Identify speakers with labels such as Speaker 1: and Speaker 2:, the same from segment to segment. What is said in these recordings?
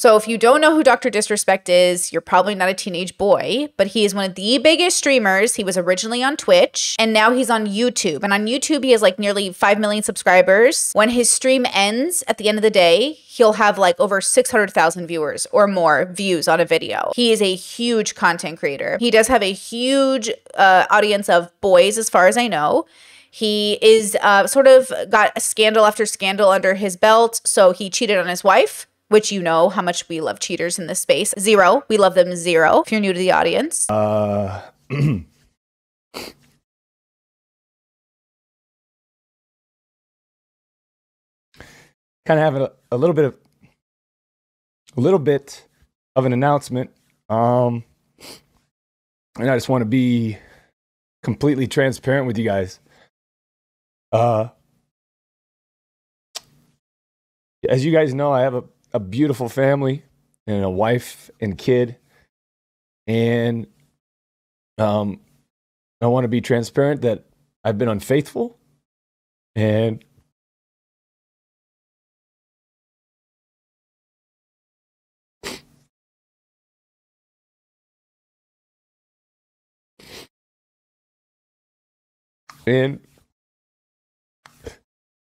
Speaker 1: So if you don't know who Dr. Disrespect is, you're probably not a teenage boy, but he is one of the biggest streamers. He was originally on Twitch and now he's on YouTube. And on YouTube, he has like nearly 5 million subscribers. When his stream ends at the end of the day, he'll have like over 600,000 viewers or more views on a video. He is a huge content creator. He does have a huge uh, audience of boys, as far as I know. He is uh, sort of got a scandal after scandal under his belt. So he cheated on his wife, which you know how much we love cheaters in this space. Zero. We love them zero. If you're new to the audience.
Speaker 2: Uh, kind of having a, a little bit of a little bit of an announcement. Um, and I just want to be completely transparent with you guys. Uh, as you guys know, I have a, a beautiful family and a wife and kid. And um, I want to be transparent that I've been unfaithful and and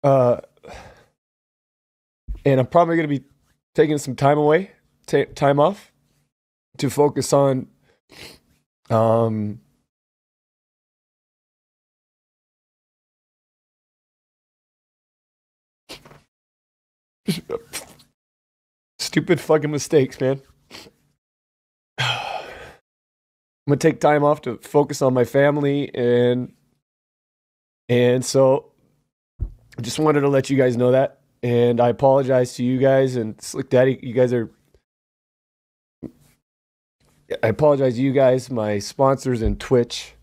Speaker 2: uh and I'm probably going to be taking some time away, ta time off to focus on um stupid fucking mistakes, man. I'm gonna take time off to focus on my family and and so I just wanted to let you guys know that. And I apologize to you guys and Slick Daddy, you guys are I apologize to you guys, my sponsors and Twitch.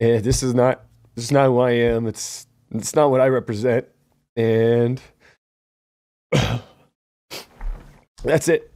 Speaker 2: And this is not this is not who I am. It's it's not what I represent. And that's it.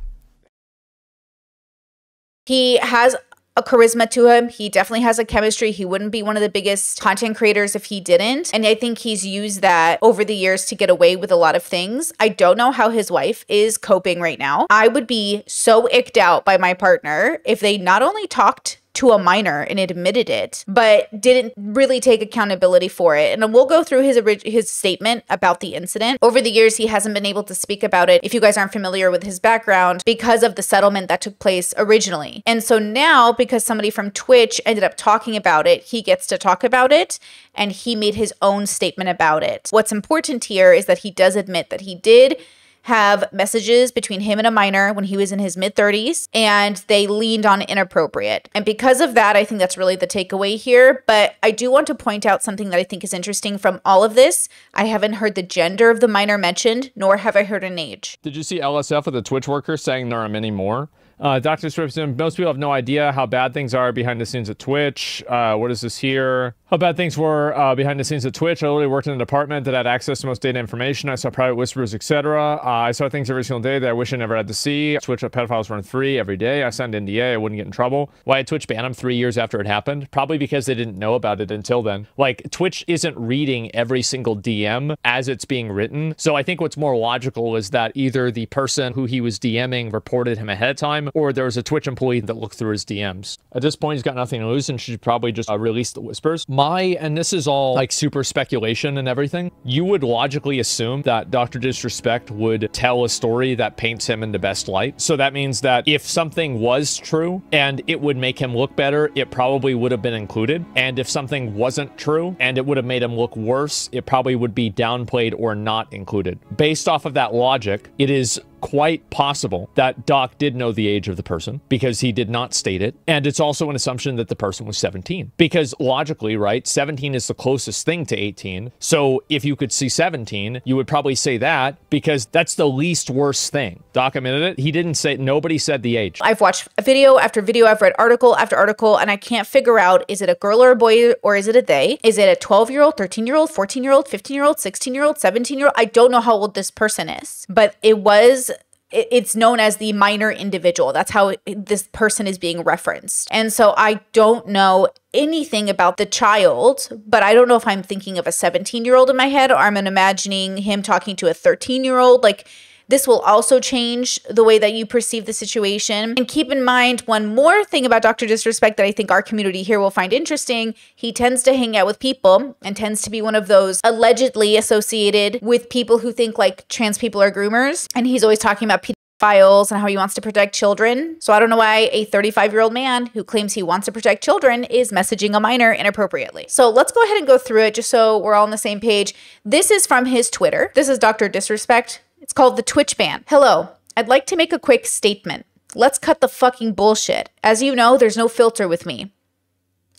Speaker 1: He has a charisma to him. He definitely has a chemistry. He wouldn't be one of the biggest content creators if he didn't. And I think he's used that over the years to get away with a lot of things. I don't know how his wife is coping right now. I would be so icked out by my partner if they not only talked to a minor and admitted it, but didn't really take accountability for it. And we'll go through his his statement about the incident. Over the years, he hasn't been able to speak about it. If you guys aren't familiar with his background, because of the settlement that took place originally, and so now because somebody from Twitch ended up talking about it, he gets to talk about it, and he made his own statement about it. What's important here is that he does admit that he did have messages between him and a minor when he was in his mid 30s, and they leaned on inappropriate. And because of that, I think that's really the takeaway here. But I do want to point out something that I think is interesting from all of this. I haven't heard the gender of the minor mentioned, nor have I heard an age.
Speaker 3: Did you see LSF with the Twitch worker saying there are many more? Uh, Dr. Swipson, most people have no idea how bad things are behind the scenes at Twitch. Uh, what is this here? How bad things were uh, behind the scenes at Twitch. I literally worked in a department that had access to most data information. I saw private whispers, etc. Uh, I saw things every single day that I wish I never had to see. Twitch pedophiles run free every day. I signed NDA. I wouldn't get in trouble. Why did Twitch ban them three years after it happened? Probably because they didn't know about it until then. Like, Twitch isn't reading every single DM as it's being written. So I think what's more logical is that either the person who he was DMing reported him ahead of time, or there was a Twitch employee that looked through his DMs. At this point, he's got nothing to lose and should probably just uh, release the whispers. My, and this is all like super speculation and everything, you would logically assume that Dr. Disrespect would tell a story that paints him in the best light. So that means that if something was true and it would make him look better, it probably would have been included. And if something wasn't true and it would have made him look worse, it probably would be downplayed or not included. Based off of that logic, it is quite possible that Doc did know the age of the person because he did not state it. And it's also an assumption that the person was 17 because logically, right, 17 is the closest thing to 18. So if you could see 17, you would probably say that because that's the least worst thing. Doc admitted it. He didn't say, nobody said the age.
Speaker 1: I've watched video after video, I've read article after article, and I can't figure out is it a girl or a boy or is it a they? Is it a 12 year old, 13 year old, 14 year old, 15 year old, 16 year old, 17 year old? I don't know how old this person is, but it was it's known as the minor individual. That's how this person is being referenced. And so I don't know anything about the child, but I don't know if I'm thinking of a 17 year old in my head or I'm imagining him talking to a 13 year old. Like, This will also change the way that you perceive the situation. And keep in mind one more thing about Dr. Disrespect that I think our community here will find interesting. He tends to hang out with people and tends to be one of those allegedly associated with people who think like trans people are groomers. And he's always talking about files and how he wants to protect children. So I don't know why a 35 year old man who claims he wants to protect children is messaging a minor inappropriately. So let's go ahead and go through it just so we're all on the same page. This is from his Twitter. This is Dr. Disrespect. It's called the Twitch ban. Hello, I'd like to make a quick statement. Let's cut the fucking bullshit. As you know, there's no filter with me.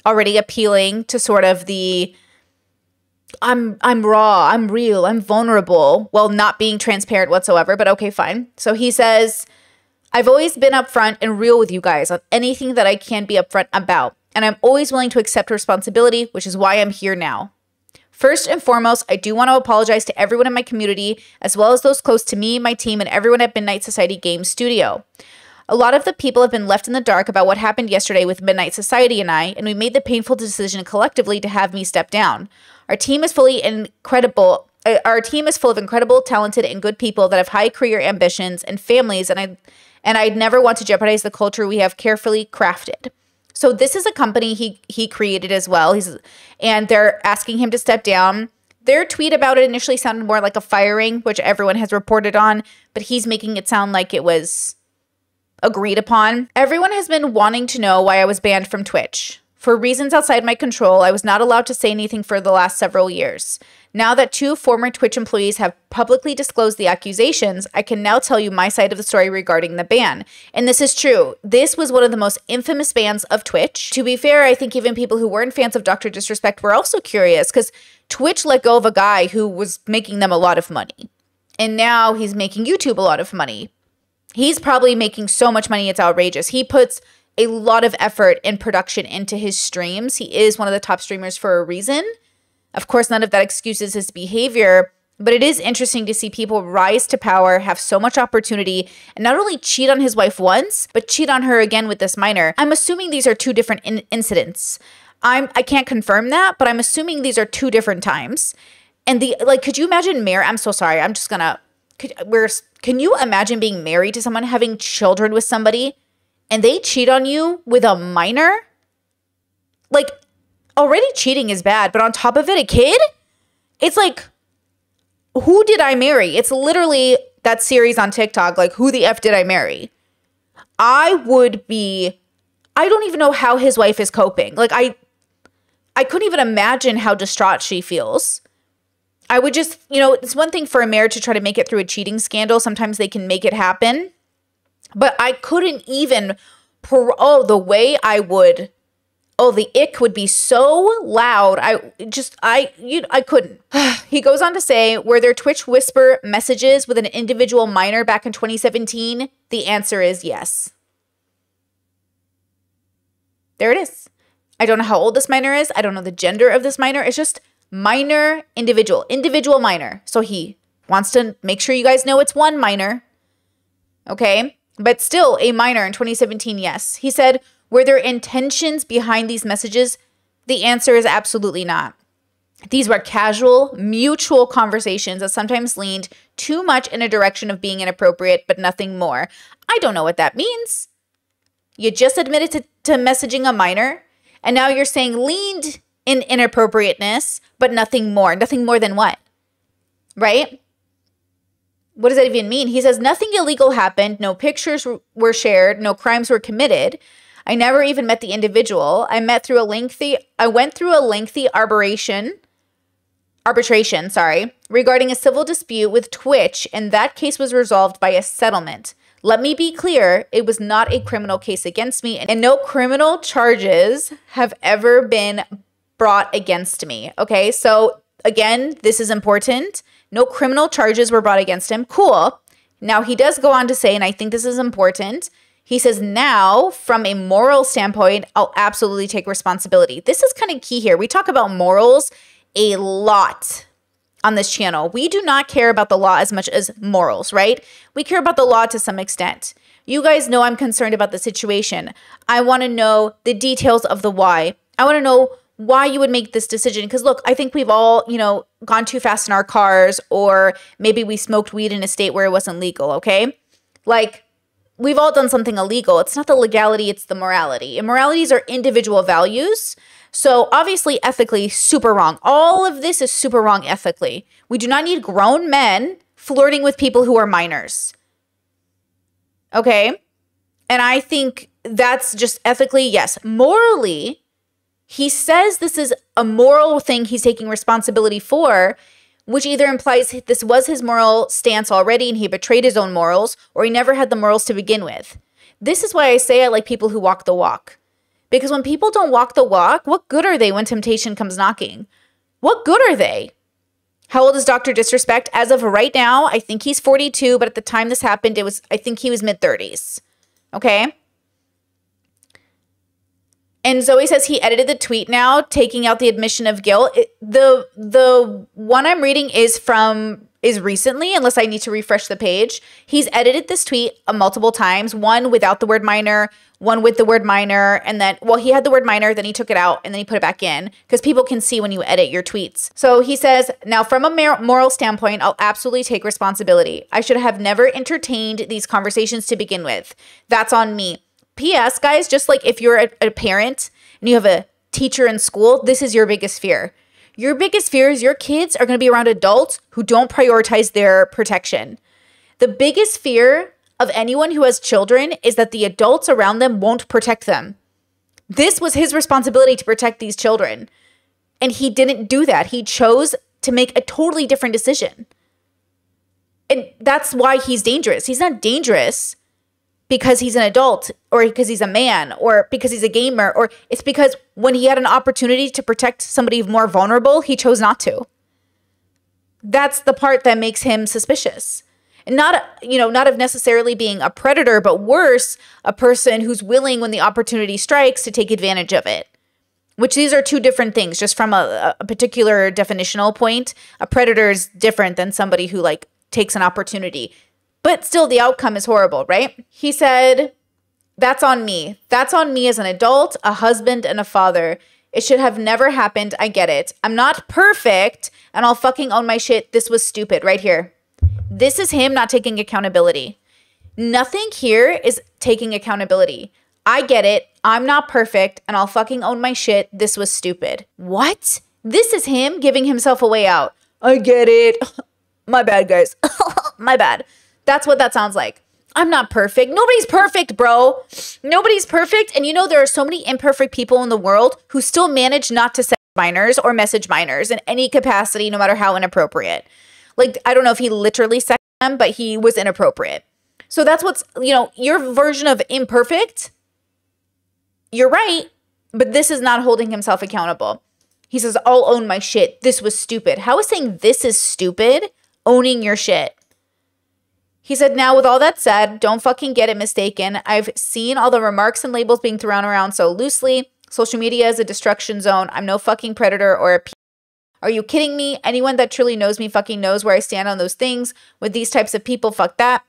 Speaker 1: Already appealing to sort of the I'm I'm raw, I'm real, I'm vulnerable while not being transparent whatsoever, but okay, fine. So he says, I've always been upfront and real with you guys on anything that I can be upfront about, and I'm always willing to accept responsibility, which is why I'm here now. First and foremost, I do want to apologize to everyone in my community, as well as those close to me, my team, and everyone at Midnight Society Games Studio. A lot of the people have been left in the dark about what happened yesterday with Midnight Society and I, and we made the painful decision collectively to have me step down. Our team is fully incredible. Uh, our team is full of incredible, talented, and good people that have high career ambitions and families, and I and I'd never want to jeopardize the culture we have carefully crafted. So this is a company he he created as well. He's and they're asking him to step down. Their tweet about it initially sounded more like a firing, which everyone has reported on, but he's making it sound like it was agreed upon. Everyone has been wanting to know why I was banned from Twitch. For reasons outside my control, I was not allowed to say anything for the last several years. Now that two former Twitch employees have publicly disclosed the accusations, I can now tell you my side of the story regarding the ban. And this is true. This was one of the most infamous bans of Twitch. To be fair, I think even people who weren't fans of Dr. Disrespect were also curious because Twitch let go of a guy who was making them a lot of money. And now he's making YouTube a lot of money. He's probably making so much money, it's outrageous. He puts a lot of effort and production into his streams. He is one of the top streamers for a reason. Of course, none of that excuses his behavior, but it is interesting to see people rise to power, have so much opportunity, and not only cheat on his wife once, but cheat on her again with this minor. I'm assuming these are two different in- incidents. I'm I can't confirm that, but I'm assuming these are two different times. And the like, could you imagine Mary? I'm so sorry. I'm just gonna. Could, we're, can you imagine being married to someone, having children with somebody, and they cheat on you with a minor, like already cheating is bad, but on top of it, a kid, it's like, who did I marry? It's literally that series on TikTok, like, who the F did I marry? I would be, I don't even know how his wife is coping. Like, I, I couldn't even imagine how distraught she feels. I would just, you know, it's one thing for a marriage to try to make it through a cheating scandal. Sometimes they can make it happen. But I couldn't even, per- oh, the way I would, oh, the ick would be so loud. I just, I, you, I couldn't. he goes on to say, were there Twitch whisper messages with an individual minor back in 2017? The answer is yes. There it is. I don't know how old this minor is. I don't know the gender of this minor. It's just minor individual, individual minor. So he wants to make sure you guys know it's one minor. Okay but still a minor in 2017, yes. He said, Were there intentions behind these messages? The answer is absolutely not. These were casual, mutual conversations that sometimes leaned too much in a direction of being inappropriate, but nothing more. I don't know what that means. You just admitted to, to messaging a minor, and now you're saying leaned in inappropriateness, but nothing more. Nothing more than what? Right? What does that even mean? He says nothing illegal happened, no pictures were shared, no crimes were committed. I never even met the individual. I met through a lengthy I went through a lengthy arbitration arbitration, sorry, regarding a civil dispute with Twitch and that case was resolved by a settlement. Let me be clear, it was not a criminal case against me and no criminal charges have ever been brought against me. Okay? So again, this is important. No criminal charges were brought against him. Cool. Now, he does go on to say, and I think this is important. He says, now, from a moral standpoint, I'll absolutely take responsibility. This is kind of key here. We talk about morals a lot on this channel. We do not care about the law as much as morals, right? We care about the law to some extent. You guys know I'm concerned about the situation. I want to know the details of the why. I want to know why you would make this decision. Because look, I think we've all, you know, gone too fast in our cars, or maybe we smoked weed in a state where it wasn't legal, okay? Like, we've all done something illegal. It's not the legality, it's the morality. And moralities are individual values. So, obviously, ethically, super wrong. All of this is super wrong ethically. We do not need grown men flirting with people who are minors. Okay? And I think that's just ethically, yes. Morally, he says this is a moral thing he's taking responsibility for, which either implies this was his moral stance already and he betrayed his own morals, or he never had the morals to begin with. This is why I say I like people who walk the walk. Because when people don't walk the walk, what good are they when temptation comes knocking? What good are they? How old is Dr. Disrespect? As of right now, I think he's 42, but at the time this happened, it was I think he was mid 30s. Okay? And Zoe says he edited the tweet now, taking out the admission of guilt. It, the the one I'm reading is from is recently, unless I need to refresh the page. He's edited this tweet uh, multiple times. One without the word minor, one with the word minor, and then well, he had the word minor, then he took it out, and then he put it back in because people can see when you edit your tweets. So he says, now from a moral standpoint, I'll absolutely take responsibility. I should have never entertained these conversations to begin with. That's on me. P.S. Guys, just like if you're a, a parent and you have a teacher in school, this is your biggest fear. Your biggest fear is your kids are going to be around adults who don't prioritize their protection. The biggest fear of anyone who has children is that the adults around them won't protect them. This was his responsibility to protect these children. And he didn't do that. He chose to make a totally different decision. And that's why he's dangerous. He's not dangerous because he's an adult or because he's a man or because he's a gamer or it's because when he had an opportunity to protect somebody more vulnerable, he chose not to. That's the part that makes him suspicious. And not, you know, not of necessarily being a predator, but worse, a person who's willing when the opportunity strikes to take advantage of it. Which these are two different things, just from a, a particular definitional point. A predator is different than somebody who like takes an opportunity. But still, the outcome is horrible, right? He said, That's on me. That's on me as an adult, a husband, and a father. It should have never happened. I get it. I'm not perfect, and I'll fucking own my shit. This was stupid right here. This is him not taking accountability. Nothing here is taking accountability. I get it. I'm not perfect, and I'll fucking own my shit. This was stupid. What? This is him giving himself a way out. I get it. my bad, guys. my bad. That's what that sounds like. I'm not perfect. Nobody's perfect, bro. Nobody's perfect. And you know, there are so many imperfect people in the world who still manage not to send minors or message minors in any capacity, no matter how inappropriate. Like, I don't know if he literally said them, but he was inappropriate. So that's what's, you know, your version of imperfect. You're right, but this is not holding himself accountable. He says, I'll own my shit. This was stupid. How is saying this is stupid owning your shit? He said, Now, with all that said, don't fucking get it mistaken. I've seen all the remarks and labels being thrown around so loosely. Social media is a destruction zone. I'm no fucking predator or a. P- Are you kidding me? Anyone that truly knows me fucking knows where I stand on those things. With these types of people, fuck that.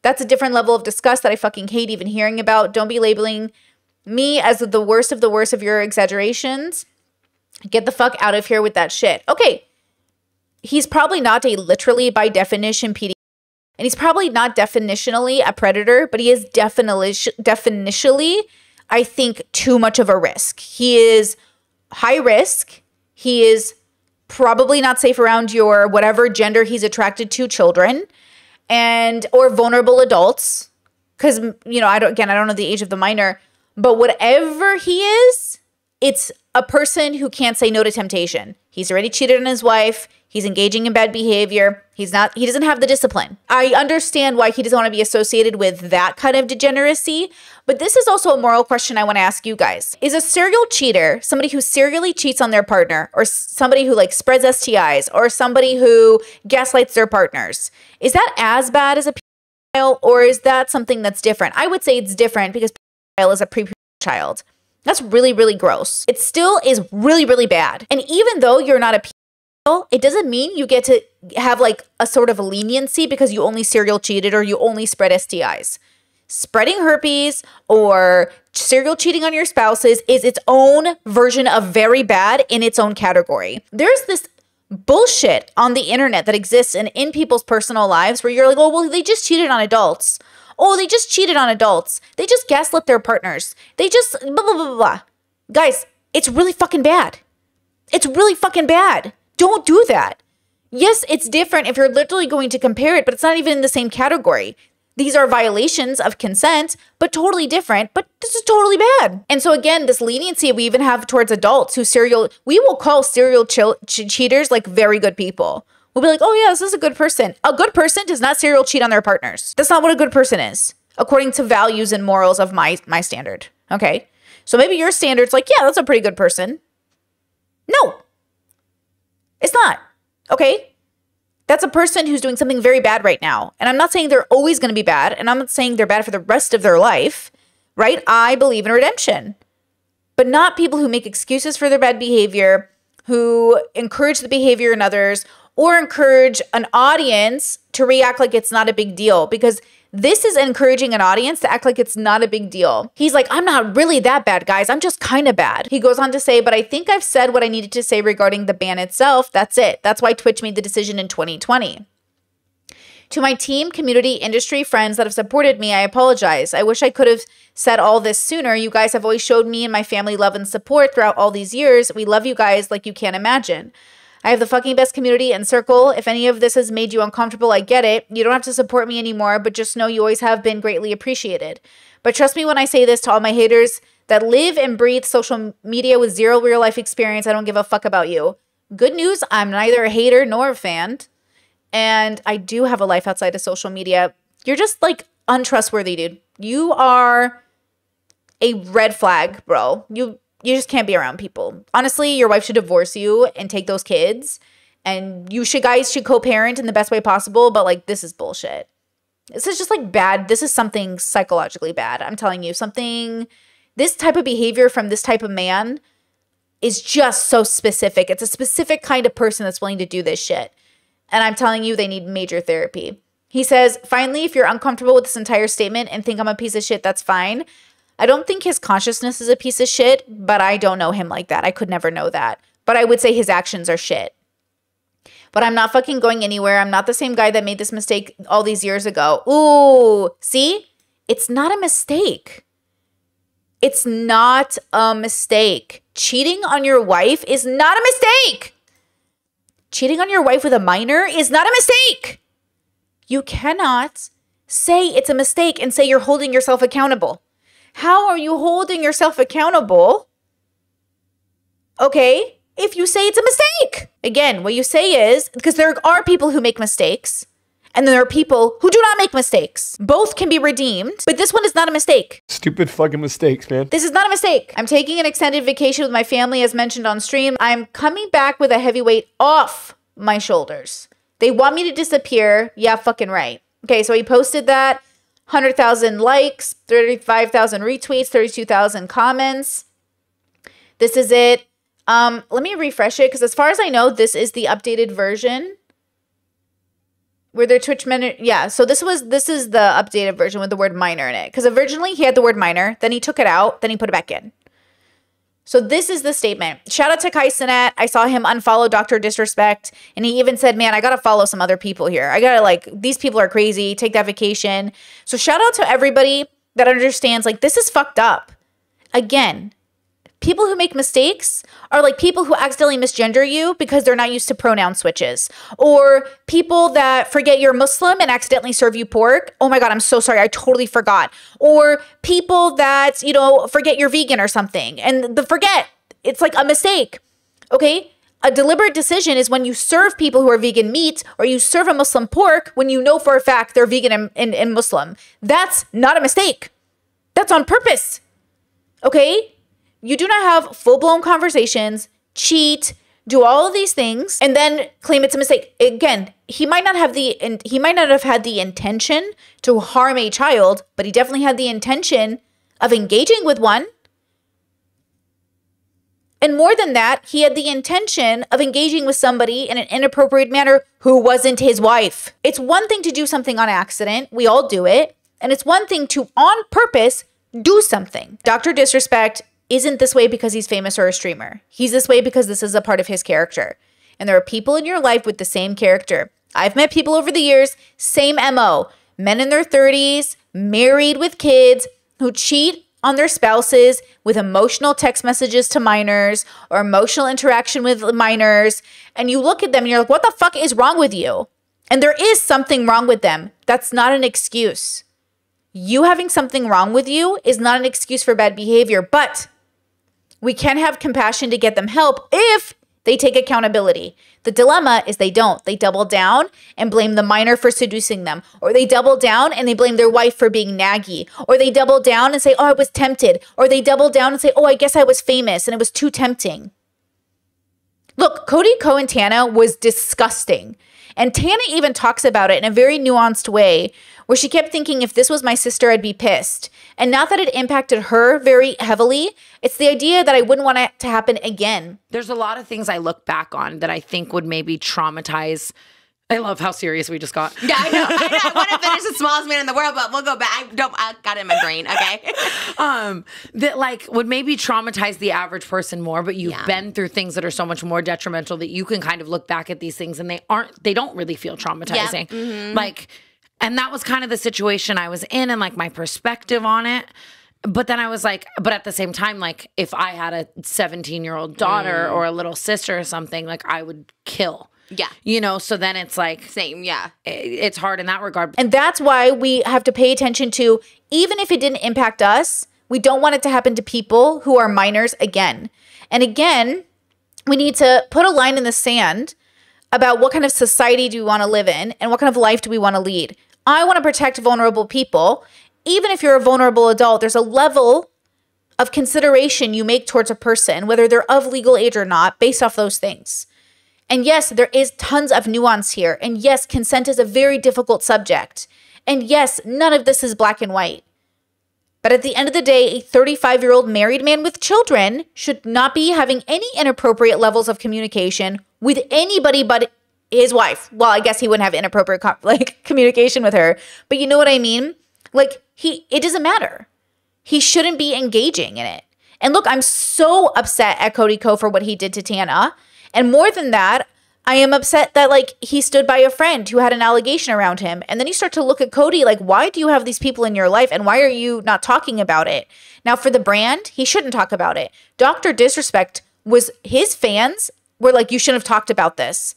Speaker 1: That's a different level of disgust that I fucking hate even hearing about. Don't be labeling me as the worst of the worst of your exaggerations. Get the fuck out of here with that shit. Okay. He's probably not a literally by definition PD and he's probably not definitionally a predator, but he is definitely definitionally, I think, too much of a risk. He is high risk. He is probably not safe around your whatever gender he's attracted to children and or vulnerable adults because you know i don't again i don't know the age of the minor but whatever he is it's a person who can't say no to temptation he's already cheated on his wife He's engaging in bad behavior. He's not, he doesn't have the discipline. I understand why he doesn't want to be associated with that kind of degeneracy, but this is also a moral question I want to ask you guys. Is a serial cheater somebody who serially cheats on their partner or somebody who like spreads STIs or somebody who gaslights their partners? Is that as bad as a pedophile or is that something that's different? I would say it's different because pedophile is a pre child. That's really, really gross. It still is really, really bad. And even though you're not a it doesn't mean you get to have like a sort of leniency because you only serial cheated or you only spread STIs. spreading herpes or serial cheating on your spouses is its own version of very bad in its own category. There's this bullshit on the internet that exists and in people's personal lives where you're like, oh, well, they just cheated on adults. Oh, they just cheated on adults. They just gaslit their partners. They just blah, blah, blah, blah. Guys, it's really fucking bad. It's really fucking bad. Don't do that. Yes, it's different if you're literally going to compare it, but it's not even in the same category. These are violations of consent, but totally different, but this is totally bad. And so again, this leniency we even have towards adults who serial we will call serial ch- cheaters like very good people. We'll be like, "Oh yeah, this is a good person." A good person does not serial cheat on their partners. That's not what a good person is, according to values and morals of my my standard. Okay? So maybe your standard's like, "Yeah, that's a pretty good person." No. It's not. Okay? That's a person who's doing something very bad right now. And I'm not saying they're always going to be bad, and I'm not saying they're bad for the rest of their life, right? I believe in redemption, but not people who make excuses for their bad behavior, who encourage the behavior in others, or encourage an audience to react like it's not a big deal because this is encouraging an audience to act like it's not a big deal. He's like, I'm not really that bad, guys. I'm just kind of bad. He goes on to say, but I think I've said what I needed to say regarding the ban itself. That's it. That's why Twitch made the decision in 2020. To my team, community, industry, friends that have supported me, I apologize. I wish I could have said all this sooner. You guys have always showed me and my family love and support throughout all these years. We love you guys like you can't imagine. I have the fucking best community and circle. If any of this has made you uncomfortable, I get it. You don't have to support me anymore, but just know you always have been greatly appreciated. But trust me when I say this to all my haters that live and breathe social media with zero real life experience, I don't give a fuck about you. Good news, I'm neither a hater nor a fan. And I do have a life outside of social media. You're just like untrustworthy, dude. You are a red flag, bro. You you just can't be around people. Honestly, your wife should divorce you and take those kids. And you should guys should co-parent in the best way possible, but like this is bullshit. This is just like bad. This is something psychologically bad. I'm telling you, something this type of behavior from this type of man is just so specific. It's a specific kind of person that's willing to do this shit. And I'm telling you, they need major therapy. He says, finally, if you're uncomfortable with this entire statement and think I'm a piece of shit, that's fine. I don't think his consciousness is a piece of shit, but I don't know him like that. I could never know that. But I would say his actions are shit. But I'm not fucking going anywhere. I'm not the same guy that made this mistake all these years ago. Ooh, see? It's not a mistake. It's not a mistake. Cheating on your wife is not a mistake. Cheating on your wife with a minor is not a mistake. You cannot say it's a mistake and say you're holding yourself accountable. How are you holding yourself accountable? Okay, if you say it's a mistake. Again, what you say is because there are people who make mistakes. And there are people who do not make mistakes. Both can be redeemed, but this one is not a mistake.
Speaker 2: Stupid fucking mistakes, man.
Speaker 1: This is not a mistake. I'm taking an extended vacation with my family, as mentioned on stream. I'm coming back with a heavy weight off my shoulders. They want me to disappear. Yeah, fucking right. Okay, so he posted that. 100,000 likes, 35,000 retweets, 32,000 comments. This is it. Um, let me refresh it because as far as I know, this is the updated version. Were there Twitch minute? Yeah, so this was this is the updated version with the word minor in it. Because originally he had the word minor, then he took it out, then he put it back in. So this is the statement. Shout out to Kai Cenat. I saw him unfollow Dr. Disrespect. And he even said, man, I got to follow some other people here. I got to like, these people are crazy. Take that vacation. So shout out to everybody that understands like, this is fucked up. Again, people who make mistakes are like people who accidentally misgender you because they're not used to pronoun switches. Or people that forget you're muslim and accidentally serve you pork. Oh my god i'm so sorry. I totally forgot. Or people that you know forget you're vegan or something. And the forget it's like a mistake okay? A deliberate decision is when you serve people who are vegan meat or you serve a muslim pork when you know for a fact they're vegan and, and, and muslim. That's not a mistake. That's on purpose okay you do not have full blown conversations, cheat, do all of these things, and then claim it's a mistake. Again, he might not have the he might not have had the intention to harm a child, but he definitely had the intention of engaging with one. And more than that, he had the intention of engaging with somebody in an inappropriate manner who wasn't his wife. It's one thing to do something on accident. We all do it. And it's one thing to, on purpose, do something. Dr. Disrespect isn't this way because he's famous or a streamer. He's this way because this is a part of his character. And there are people in your life with the same character. I've met people over the years, same MO, men in their 30s, married with kids, who cheat on their spouses with emotional text messages to minors or emotional interaction with minors. And you look at them and you're like, what the fuck is wrong with you? And there is something wrong with them. That's not an excuse. You having something wrong with you is not an excuse for bad behavior, but we can have compassion to get them help if they take accountability. The dilemma is they don't. They double down and blame the minor for seducing them, or they double down and they blame their wife for being naggy, or they double down and say, Oh, I was tempted, or they double down and say, Oh, I guess I was famous and it was too tempting. Look, Cody and Tana was disgusting. And Tana even talks about it in a very nuanced way, where she kept thinking, if this was my sister, I'd be pissed. And not that it impacted her very heavily, it's the idea that I wouldn't want it to happen again.
Speaker 4: There's a lot of things I look back on that I think would maybe traumatize. I love how serious we just got.
Speaker 5: Yeah, I know. I, know. I want to finish the smallest man in the world, but we'll go back. I don't. I got it in my brain. Okay.
Speaker 4: um, that like would maybe traumatize the average person more, but you've
Speaker 5: Yeah.
Speaker 4: been through things that are so much more detrimental that you can kind of look back at these things and they aren't they don't really feel traumatizing.
Speaker 5: Mm-hmm.
Speaker 4: Like and that was kind of the situation I was in and like my perspective on it. But then I was like, but at the same time, like if I had a 17 year old daughter
Speaker 5: Mm.
Speaker 4: or a little sister or something, like I would kill.
Speaker 5: Yeah.
Speaker 4: You know, so then it's like
Speaker 5: Same. Yeah.
Speaker 4: i- it's hard in that regard.
Speaker 1: And that's why we have to pay attention to, even if it didn't impact us, we don't want it to happen to people who are minors again. And again, we need to put a line in the sand about what kind of society do we want to live in and what kind of life do we want to lead. I want to protect vulnerable people. Even if you're a vulnerable adult, there's a level of consideration you make towards a person, whether they're of legal age or not, based off those things. And yes, there is tons of nuance here. And yes, consent is a very difficult subject. And yes, none of this is black and white. But at the end of the day, a 35 year old married man with children should not be having any inappropriate levels of communication with anybody but his wife. Well, I guess he wouldn't have inappropriate like communication with her, but you know what I mean? Like he it doesn't matter. He shouldn't be engaging in it. And look, I'm so upset at Cody Ko for what he did to Tana. And more than that, I am upset that like he stood by a friend who had an allegation around him. And then you start to look at Cody like, why do you have these people in your life and why are you not talking about it? Now, for the brand, he shouldn't talk about it. Dr. Disrespect was his fans were like, you shouldn't have talked about this.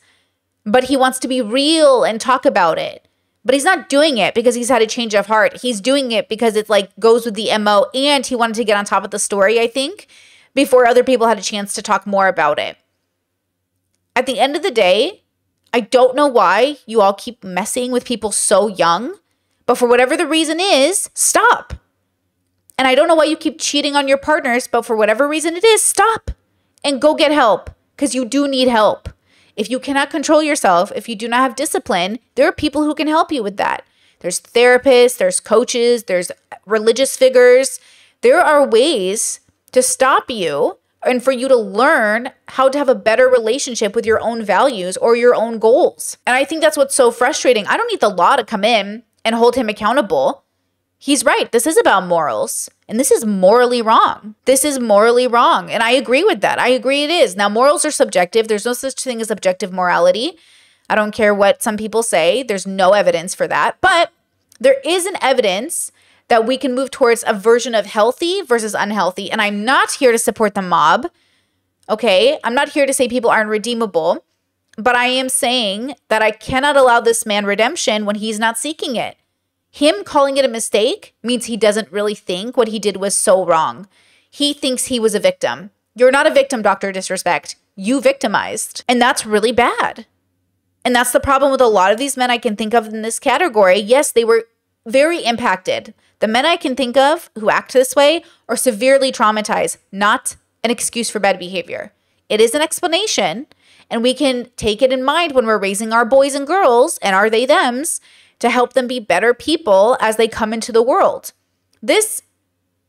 Speaker 1: But he wants to be real and talk about it. But he's not doing it because he's had a change of heart. He's doing it because it's like goes with the MO and he wanted to get on top of the story, I think, before other people had a chance to talk more about it. At the end of the day, I don't know why you all keep messing with people so young, but for whatever the reason is, stop. And I don't know why you keep cheating on your partners, but for whatever reason it is, stop and go get help because you do need help. If you cannot control yourself, if you do not have discipline, there are people who can help you with that. There's therapists, there's coaches, there's religious figures. There are ways to stop you and for you to learn how to have a better relationship with your own values or your own goals. And I think that's what's so frustrating. I don't need the law to come in and hold him accountable. He's right. This is about morals. And this is morally wrong. This is morally wrong. And I agree with that. I agree it is. Now, morals are subjective. There's no such thing as objective morality. I don't care what some people say. There's no evidence for that. But there is an evidence that we can move towards a version of healthy versus unhealthy. And I'm not here to support the mob. Okay. I'm not here to say people aren't redeemable. But I am saying that I cannot allow this man redemption when he's not seeking it. Him calling it a mistake means he doesn't really think what he did was so wrong. He thinks he was a victim. You're not a victim, Dr. Disrespect. You victimized. And that's really bad. And that's the problem with a lot of these men I can think of in this category. Yes, they were very impacted. The men I can think of who act this way are severely traumatized, not an excuse for bad behavior. It is an explanation, and we can take it in mind when we're raising our boys and girls and are they thems to help them be better people as they come into the world. This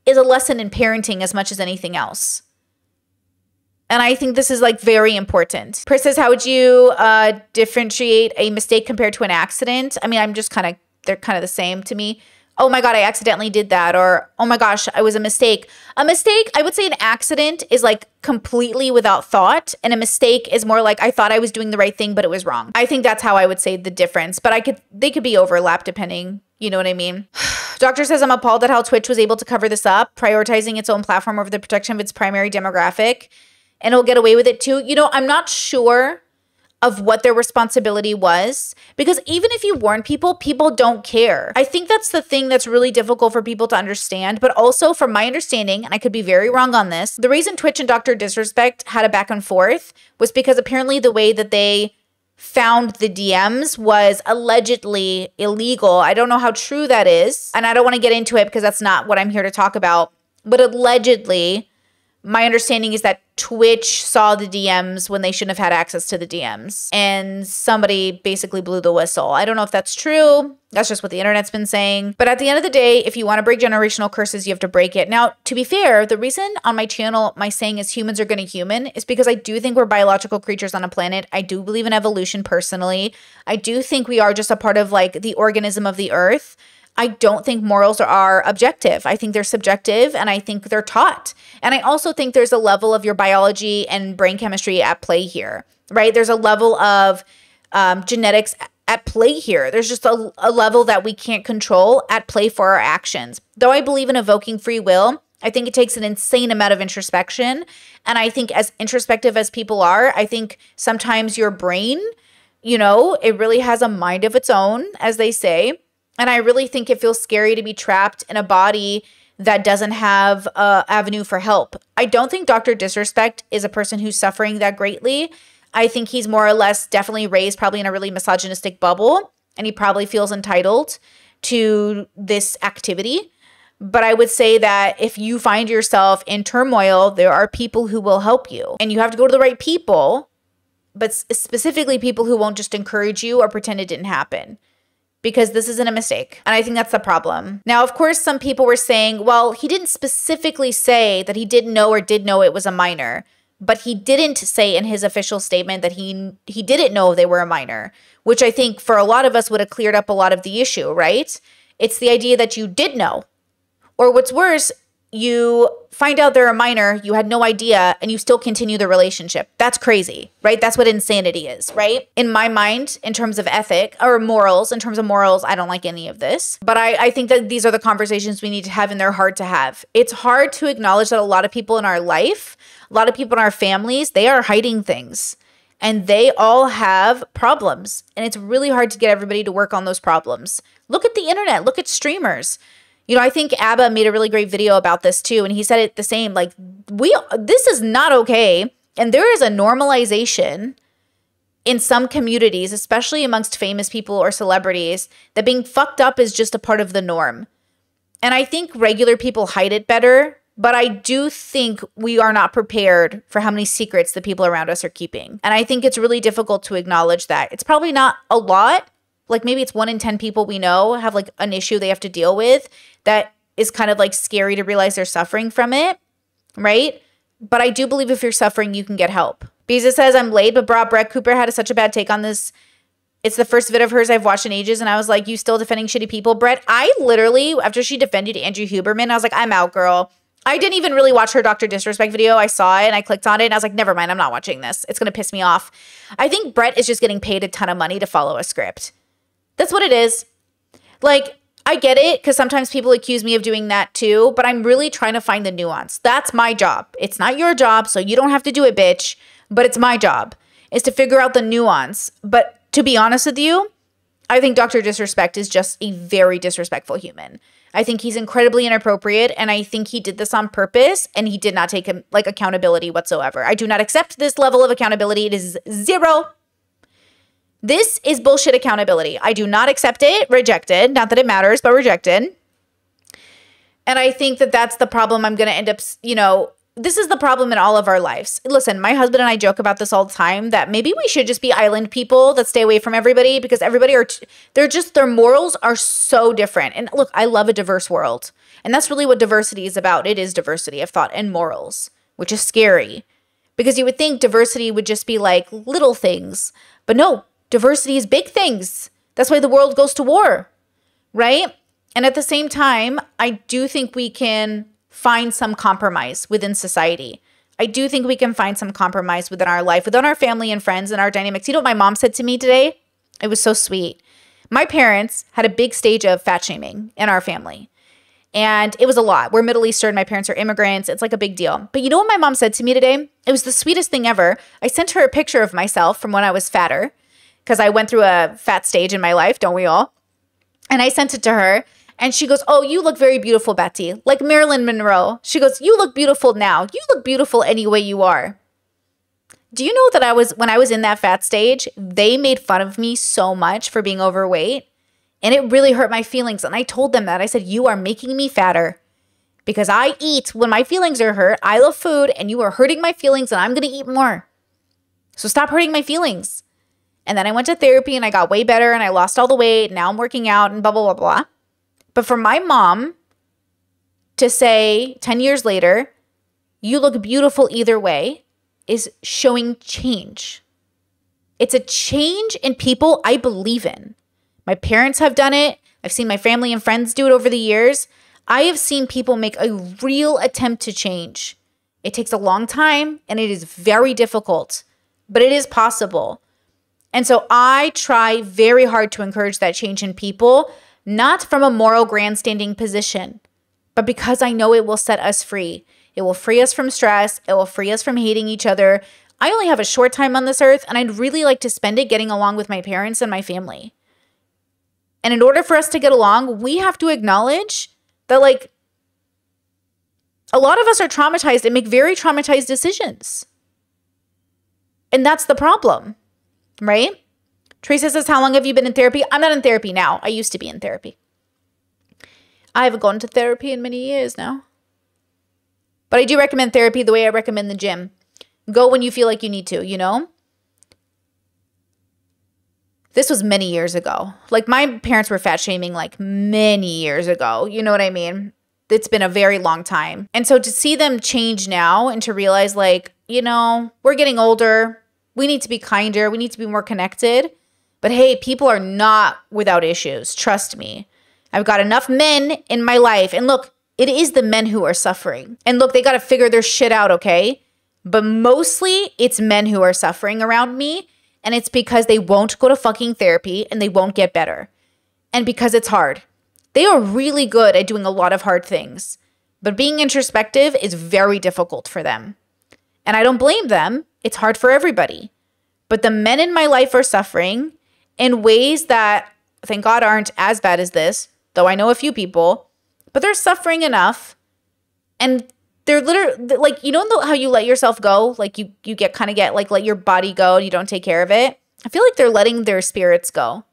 Speaker 1: is a lesson in parenting as much as anything else. And I think this is like very important. Chris says, How would you uh, differentiate a mistake compared to an accident? I mean, I'm just kind of, they're kind of the same to me. Oh my God, I accidentally did that, or oh my gosh, I was a mistake. A mistake, I would say an accident is like completely without thought, and a mistake is more like I thought I was doing the right thing, but it was wrong. I think that's how I would say the difference, but I could, they could be overlapped depending. You know what I mean? Doctor says I'm appalled at how Twitch was able to cover this up, prioritizing its own platform over the protection of its primary demographic, and it'll get away with it too. You know, I'm not sure of what their responsibility was because even if you warn people people don't care i think that's the thing that's really difficult for people to understand but also from my understanding and i could be very wrong on this the reason twitch and dr disrespect had a back and forth was because apparently the way that they found the DMs was allegedly illegal. I don't know how true that is. And I don't want to get into it because that's not what I'm here to talk about. But allegedly, my understanding is that Twitch saw the DMs when they shouldn't have had access to the DMs. And somebody basically blew the whistle. I don't know if that's true. That's just what the internet's been saying. But at the end of the day, if you want to break generational curses, you have to break it. Now, to be fair, the reason on my channel my saying is humans are going to human is because I do think we're biological creatures on a planet. I do believe in evolution personally. I do think we are just a part of like the organism of the earth. I don't think morals are objective. I think they're subjective and I think they're taught. And I also think there's a level of your biology and brain chemistry at play here, right? There's a level of um, genetics at play here. There's just a, a level that we can't control at play for our actions. Though I believe in evoking free will, I think it takes an insane amount of introspection. And I think, as introspective as people are, I think sometimes your brain, you know, it really has a mind of its own, as they say and I really think it feels scary to be trapped in a body that doesn't have a avenue for help. I don't think Dr. Disrespect is a person who's suffering that greatly. I think he's more or less definitely raised probably in a really misogynistic bubble and he probably feels entitled to this activity. But I would say that if you find yourself in turmoil, there are people who will help you. And you have to go to the right people, but specifically people who won't just encourage you or pretend it didn't happen because this isn't a mistake. And I think that's the problem. Now, of course, some people were saying, well, he didn't specifically say that he didn't know or did know it was a minor, but he didn't say in his official statement that he he didn't know they were a minor, which I think for a lot of us would have cleared up a lot of the issue, right? It's the idea that you did know. Or what's worse, you find out they're a minor, you had no idea, and you still continue the relationship. That's crazy, right? That's what insanity is, right? In my mind, in terms of ethic or morals, in terms of morals, I don't like any of this. But I, I think that these are the conversations we need to have, and they're hard to have. It's hard to acknowledge that a lot of people in our life, a lot of people in our families, they are hiding things and they all have problems. And it's really hard to get everybody to work on those problems. Look at the internet, look at streamers. You know, I think ABBA made a really great video about this too, and he said it the same. Like, we this is not okay, and there is a normalization in some communities, especially amongst famous people or celebrities, that being fucked up is just a part of the norm. And I think regular people hide it better, but I do think we are not prepared for how many secrets the people around us are keeping. And I think it's really difficult to acknowledge that. It's probably not a lot, like maybe it's one in 10 people we know have like an issue they have to deal with that is kind of like scary to realize they're suffering from it, right? But I do believe if you're suffering, you can get help. Biza says, I'm late, but brought Brett Cooper had such a bad take on this. It's the first vid of hers I've watched in ages, and I was like, You still defending shitty people? Brett, I literally, after she defended Andrew Huberman, I was like, I'm out, girl. I didn't even really watch her Dr. Disrespect video. I saw it and I clicked on it and I was like, never mind, I'm not watching this. It's going to piss me off. I think Brett is just getting paid a ton of money to follow a script. That's what it is. Like, I get it because sometimes people accuse me of doing that too, but I'm really trying to find the nuance. That's my job. It's not your job, so you don't have to do it, bitch, but it's my job is to figure out the nuance. But to be honest with you, I think Dr. Disrespect is just a very disrespectful human. I think he's incredibly inappropriate and I think he did this on purpose and he did not take him like accountability whatsoever. I do not accept this level of accountability. It is zero this is bullshit accountability. I do not accept it, rejected. Not that it matters, but rejected. And I think that that's the problem I'm going to end up, you know, this is the problem in all of our lives. Listen, my husband and I joke about this all the time that maybe we should just be island people that stay away from everybody because everybody are, they're just, their morals are so different. And look, I love a diverse world. And that's really what diversity is about. It is diversity of thought and morals, which is scary because you would think diversity would just be like little things. But no, Diversity is big things. That's why the world goes to war, right? And at the same time, I do think we can find some compromise within society. I do think we can find some compromise within our life, within our family and friends and our dynamics. You know what my mom said to me today? It was so sweet. My parents had a big stage of fat shaming in our family. And it was a lot. We're Middle Eastern. My parents are immigrants. It's like a big deal. But you know what my mom said to me today? It was the sweetest thing ever. I sent her a picture of myself from when I was fatter because I went through a fat stage in my life, don't we all? And I sent it to her. And she goes, Oh, you look very beautiful, Betty. Like Marilyn Monroe. She goes, You look beautiful now. You look beautiful any way you are. Do you know that I was, when I was in that fat stage, they made fun of me so much for being overweight? And it really hurt my feelings. And I told them that. I said, You are making me fatter because I eat when my feelings are hurt. I love food and you are hurting my feelings and I'm going to eat more. So stop hurting my feelings. And then I went to therapy and I got way better and I lost all the weight. Now I'm working out and blah, blah, blah, blah. But for my mom to say 10 years later, you look beautiful either way, is showing change. It's a change in people I believe in. My parents have done it. I've seen my family and friends do it over the years. I have seen people make a real attempt to change. It takes a long time and it is very difficult, but it is possible. And so I try very hard to encourage that change in people not from a moral grandstanding position, but because I know it will set us free. It will free us from stress, it will free us from hating each other. I only have a short time on this earth, and I'd really like to spend it getting along with my parents and my family. And in order for us to get along, we have to acknowledge that, like, a lot of us are traumatized and make very traumatized decisions. And that's the problem, right? Teresa says, How long have you been in therapy? I'm not in therapy now. I used to be in therapy. I haven't gone to therapy in many years now. But I do recommend therapy the way I recommend the gym. Go when you feel like you need to, you know? This was many years ago. Like my parents were fat shaming like many years ago. You know what I mean? It's been a very long time. And so to see them change now and to realize, like, you know, we're getting older. We need to be kinder. We need to be more connected. But hey, people are not without issues. Trust me. I've got enough men in my life. And look, it is the men who are suffering. And look, they got to figure their shit out, okay? But mostly it's men who are suffering around me. And it's because they won't go to fucking therapy and they won't get better. And because it's hard. They are really good at doing a lot of hard things. But being introspective is very difficult for them. And I don't blame them. It's hard for everybody. But the men in my life are suffering in ways that, thank God, aren't as bad as this, though I know a few people, but they're suffering enough. And they're literally like, you know how you let yourself go? Like you, you get kind of get like, let your body go and you don't take care of it. I feel like they're letting their spirits go.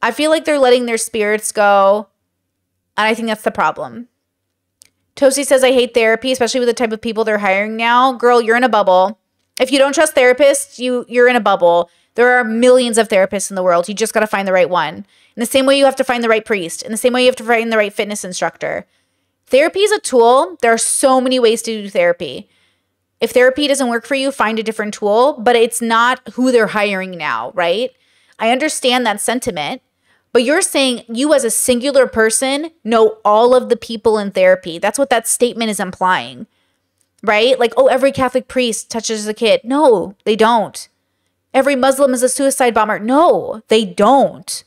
Speaker 1: I feel like they're letting their spirits go. And I think that's the problem. Toasty says, I hate therapy, especially with the type of people they're hiring now. Girl, you're in a bubble. If you don't trust therapists, you you're in a bubble. There are millions of therapists in the world. You just got to find the right one. In the same way you have to find the right priest, in the same way you have to find the right fitness instructor. Therapy is a tool. There are so many ways to do therapy. If therapy doesn't work for you, find a different tool, but it's not who they're hiring now, right? I understand that sentiment, but you're saying you as a singular person know all of the people in therapy. That's what that statement is implying, right? Like, oh, every Catholic priest touches a kid. No, they don't. Every Muslim is a suicide bomber. No, they don't.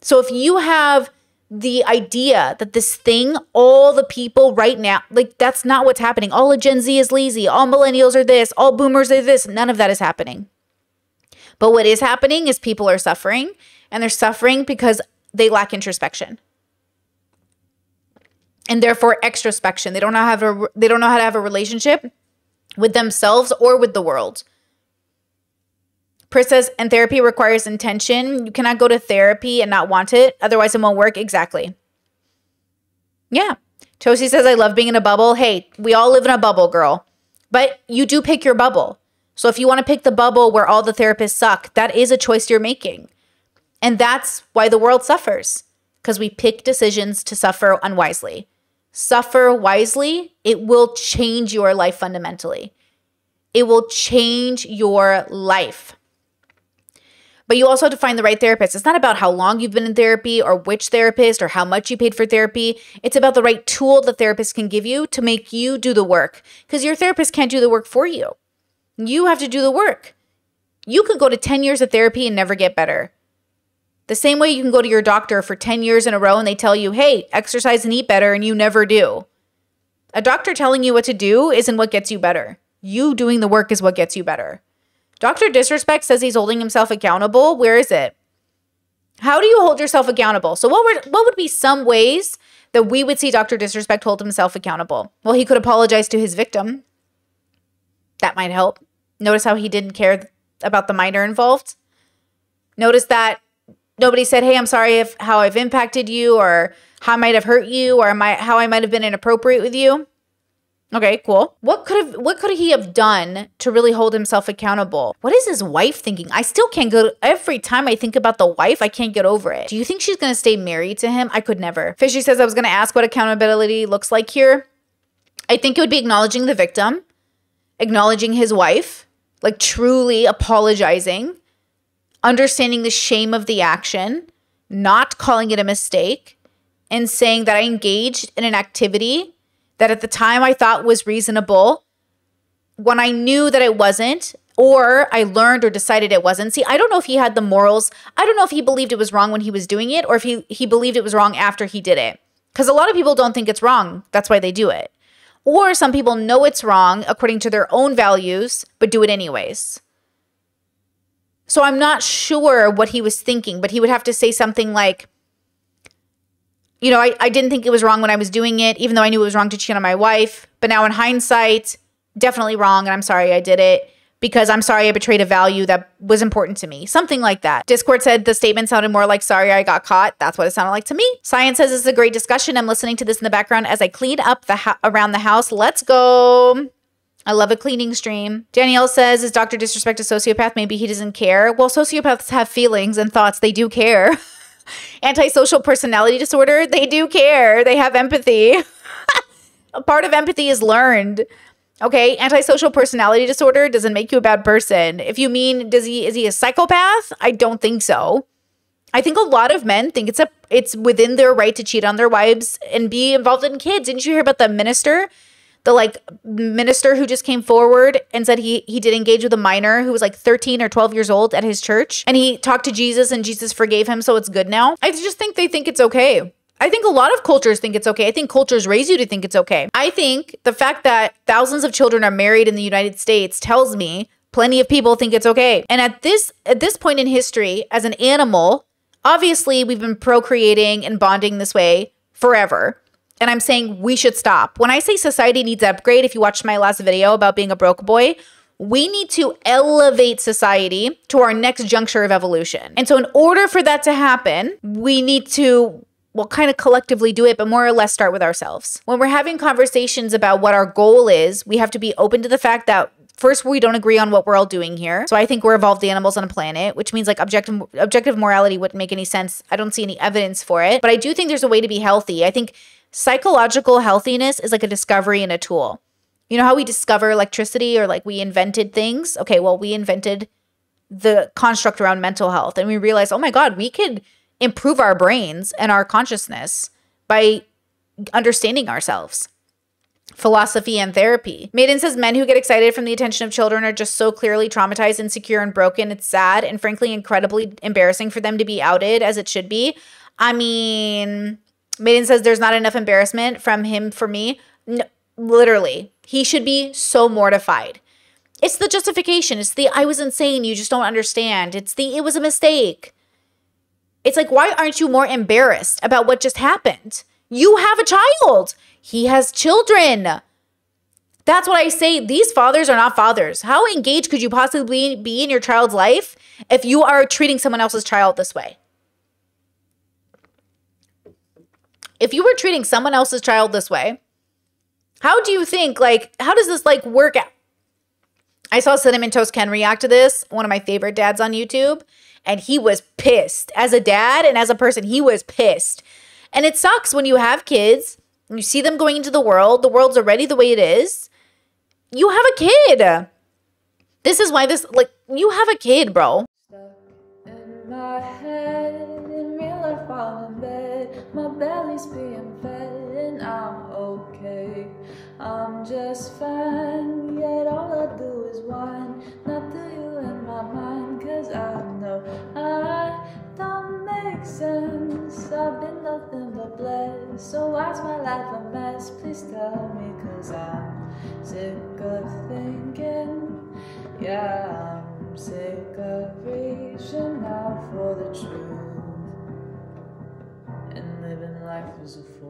Speaker 1: So if you have the idea that this thing, all the people right now, like that's not what's happening. All of Gen Z is lazy. All millennials are this. All boomers are this. None of that is happening. But what is happening is people are suffering, and they're suffering because they lack introspection. And therefore extrospection. They don't know how to have a, they don't know how to have a relationship with themselves or with the world. Pris says, and therapy requires intention. You cannot go to therapy and not want it. Otherwise, it won't work. Exactly. Yeah. Tosi says, I love being in a bubble. Hey, we all live in a bubble, girl. But you do pick your bubble. So if you want to pick the bubble where all the therapists suck, that is a choice you're making. And that's why the world suffers, because we pick decisions to suffer unwisely. Suffer wisely, it will change your life fundamentally. It will change your life. but you also have to find the right therapist. It's not about how long you've been in therapy or which therapist or how much you paid for therapy. It's about the right tool the therapist can give you to make you do the work because your therapist can't do the work for you. You have to do the work. You could go to 10 years of therapy and never get better. The same way you can go to your doctor for 10 years in a row and they tell you, hey, exercise and eat better, and you never do. A doctor telling you what to do isn't what gets you better. You doing the work is what gets you better. Dr. Disrespect says he's holding himself accountable. Where is it? How do you hold yourself accountable? So what would what would be some ways that we would see Dr. Disrespect hold himself accountable? Well, he could apologize to his victim. That might help. Notice how he didn't care about the minor involved. Notice that nobody said, "Hey, I'm sorry if how I've impacted you or how I might have hurt you or how I might have been inappropriate with you." Okay, cool. What could have what could he have done to really hold himself accountable? What is his wife thinking? I still can't go every time I think about the wife, I can't get over it. Do you think she's going to stay married to him? I could never. Fishy says I was going to ask what accountability looks like here. I think it would be acknowledging the victim, acknowledging his wife, like truly apologizing, understanding the shame of the action, not calling it a mistake, and saying that I engaged in an activity that at the time I thought was reasonable when I knew that it wasn't, or I learned or decided it wasn't. See, I don't know if he had the morals. I don't know if he believed it was wrong when he was doing it, or if he, he believed it was wrong after he did it. Because a lot of people don't think it's wrong. That's why they do it. Or some people know it's wrong according to their own values, but do it anyways. So I'm not sure what he was thinking, but he would have to say something like, you know, I, I didn't think it was wrong when I was doing it, even though I knew it was wrong to cheat on my wife. But now in hindsight, definitely wrong. And I'm sorry I did it because I'm sorry I betrayed a value that was important to me. Something like that. Discord said the statement sounded more like sorry I got caught. That's what it sounded like to me. Science says this is a great discussion. I'm listening to this in the background as I clean up the around the house. Let's go. I love a cleaning stream. Danielle says, Is Dr. Disrespect a sociopath? Maybe he doesn't care. Well, sociopaths have feelings and thoughts. They do care. antisocial personality disorder, they do care. They have empathy. a part of empathy is learned. Okay, antisocial personality disorder doesn't make you a bad person. If you mean does he is he a psychopath? I don't think so. I think a lot of men think it's a it's within their right to cheat on their wives and be involved in kids. Didn't you hear about the minister the like minister who just came forward and said he he did engage with a minor who was like 13 or 12 years old at his church and he talked to Jesus and Jesus forgave him so it's good now. I just think they think it's okay. I think a lot of cultures think it's okay. I think cultures raise you to think it's okay. I think the fact that thousands of children are married in the United States tells me plenty of people think it's okay. And at this at this point in history as an animal, obviously we've been procreating and bonding this way forever and I'm saying we should stop. When I say society needs upgrade, if you watched my last video about being a broke boy, we need to elevate society to our next juncture of evolution. And so, in order for that to happen, we need to well, kind of collectively do it, but more or less start with ourselves. When we're having conversations about what our goal is, we have to be open to the fact that first we don't agree on what we're all doing here. So I think we're evolved animals on a planet, which means like objective objective morality wouldn't make any sense. I don't see any evidence for it, but I do think there's a way to be healthy. I think psychological healthiness is like a discovery and a tool. You know how we discover electricity or like we invented things? Okay, well, we invented the construct around mental health and we realized, oh my God, we could improve our brains and our consciousness by understanding ourselves. Philosophy and therapy. Maiden says men who get excited from the attention of children are just so clearly traumatized, insecure, and broken. It's sad and frankly incredibly embarrassing for them to be outed as it should be. I mean, Maiden says there's not enough embarrassment from him for me. No, literally, he should be so mortified. It's the justification. It's the I was insane. You just don't understand. It's the it was a mistake. It's like, why aren't you more embarrassed about what just happened? You have a child. He has children. That's what I say. These fathers are not fathers. How engaged could you possibly be in your child's life if you are treating someone else's child this way? If you were treating someone else's child this way, how do you think, like, how does this like work out? I saw Cinnamon Toast Ken react to this, one of my favorite dads on YouTube, and he was pissed. As a dad and as a person, he was pissed. And it sucks when you have kids, you see them going into the world, the world's already the way it is. You have a kid. This is why this, like, you have a kid, bro.
Speaker 6: Belly's being fed and I'm okay. I'm just fine, yet all I do is whine. Not to you in my mind, cause I know I don't make sense. I've been nothing but blessed. So why's my life a mess? Please tell me, cause I'm sick of thinking. Yeah, I'm sick of reaching out for the truth life was a fool.